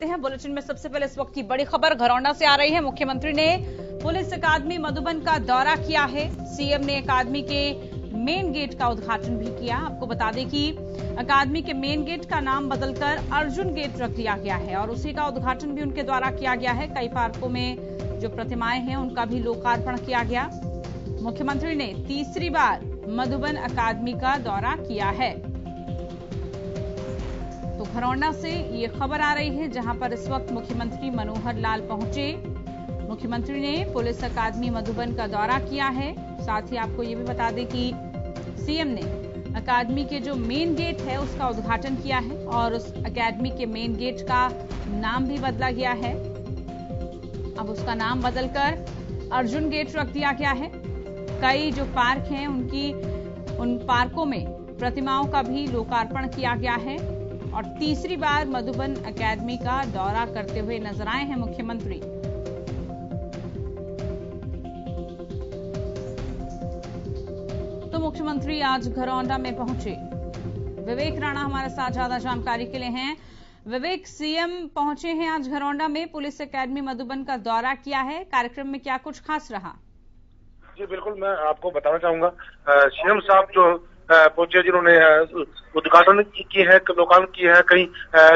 हैं, बुलेटिन में सबसे पहले इस वक्त की बड़ी खबर, घरौंडा से आ रही है। मुख्यमंत्री ने पुलिस अकादमी मधुबन का दौरा किया है। सीएम ने अकादमी के मेन गेट का उद्घाटन भी किया। आपको बता दें कि अकादमी के मेन गेट का नाम बदलकर अर्जुन गेट रख दिया गया है और उसी का उद्घाटन भी उनके द्वारा किया गया है। कई पार्कों में जो प्रतिमाएँ हैं, उनका भी लोकार्पण किया गया। मुख्यमंत्री ने तीसरी बार मधुबन अकादमी का दौरा किया है। घरौंडा से ये खबर आ रही है, जहाँ पर इस वक्त मुख्यमंत्री मनोहर लाल पहुँचे। मुख्यमंत्री ने पुलिस अकादमी मधुबन का दौरा किया है। साथ ही आपको ये भी बता दें कि सीएम ने अकादमी के जो मेन गेट है, उसका उद्घाटन किया है और उस अकादमी के मेन गेट का नाम भी बदला गया है। अब उसका नाम बदलकर अर्जुन गेट रख दिया गया है। कई जो पार्क हैं, उनकी, उन पार्कों में प्रतिमाओं का भी लोकार्पण किया गया है। और तीसरी बार मधुबन एकेडमी का दौरा करते हुए नज़र आए हैं मुख्यमंत्री। तो मुख्यमंत्री आज घरौंडा में पहुँचे। विवेक राणा हमारे साथ ज़्यादा जानकारी के लिए हैं। विवेक, सीएम पहुँचे हैं आज घरौंडा में। पुलिस एकेडमी मधुबन का दौरा किया है। कार्यक्रम में क्या कुछ खास रहा? जी, बिल्कुल, मैं आपको बताना चाहूँगा। सीएम साहब जो पहुँचे जिन्होंने उद्घाटन किए है लोकार्पण किए है, कहीं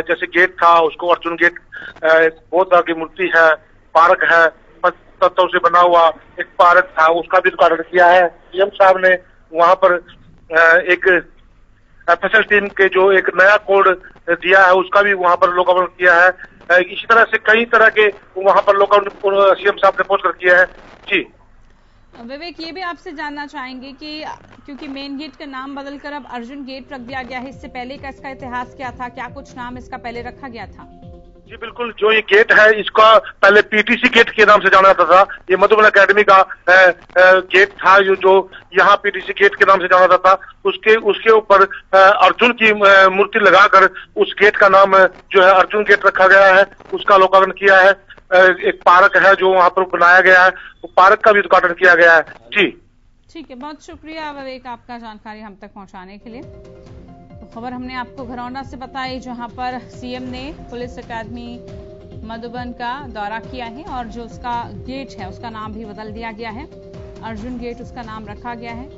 जैसे गेट था, उसको अर्जुन गेट बहुत तरह की मूर्ति है, पार्क है तत्व से बना हुआ एक पार्क था, उसका भी उद्घाटन किया है। सीएम साहब ने वहाँ पर एक एफएसएल टीम के जो एक नया कोड दिया है, उसका भी वहाँ पर लोकार्पण किया है। इसी तरह से कई तरह के वहाँ पर लोकार्पण सीएम साहब ने पहुँच कर किया है। जी। विवेक ये भी आपसे जानना चाहेंगे कि क्योंकि मेन गेट का नाम बदलकर अब अर्जुन गेट रख दिया गया है इससे पहले का इसका इतिहास क्या था क्या कुछ नाम इसका पहले रखा गया था? जी बिल्कुल जो ये गेट है इसका पहले पीटीसी गेट के नाम से जाना जाता था। ये मधुबन अकेडमी का ए, ए, गेट था जो जो यहाँ पीटीसी गेट के नाम से जाना जाता था। उसके उसके ऊपर अर्जुन की मूर्ति लगाकर उस गेट का नाम जो है अर्जुन गेट रखा गया है उसका लोकार्पण किया है। एक पार्क है जो वहाँ पर बनाया गया है। वो पार्क का भी उद्घाटन किया गया है। जी। ठीक है, बहुत शुक्रिया विवेक आपका जानकारी हम तक पहुँचाने के लिए। तो खबर हमने आपको घरौंडा से बताई, जहाँ पर सीएम ने पुलिस अकादमी मधुबन का दौरा किया है और जो उसका गेट है, उसका नाम भी बदल दिया गया है। अर्जुन गेट उसका नाम रखा गया है।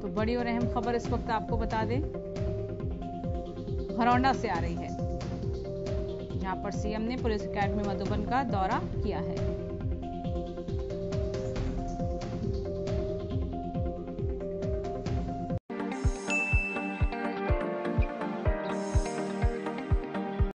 तो बड़ी और अहम खबर इस वक्त आपको बता दें। घरौंडा से आ रही है, जहाँ पर सीएम ने पुलिस अकेडमी मधुबन का दौरा किया है।